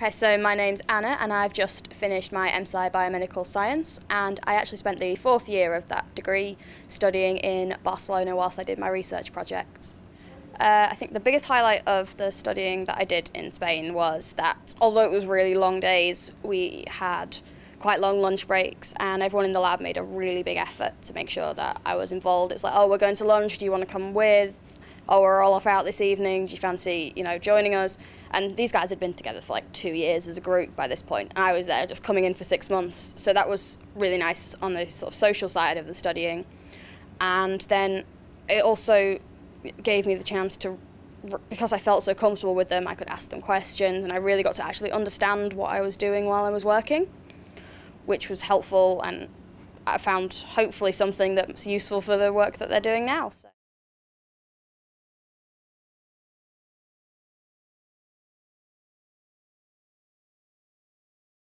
Okay, so my name's Anna and I've just finished my MSci Biomedical Science and I actually spent the fourth year of that degree studying in Barcelona whilst I did my research projects. Uh, I think the biggest highlight of the studying that I did in Spain was that although it was really long days, we had quite long lunch breaks and everyone in the lab made a really big effort to make sure that I was involved. It's like, oh, we're going to lunch, do you want to come with? Oh, we're all off out this evening, do you fancy, you know, joining us? And these guys had been together for like two years as a group by this point. I was there just coming in for six months. So that was really nice on the sort of social side of the studying. And then it also gave me the chance to, because I felt so comfortable with them, I could ask them questions and I really got to actually understand what I was doing while I was working, which was helpful and I found hopefully something that's useful for the work that they're doing now. So.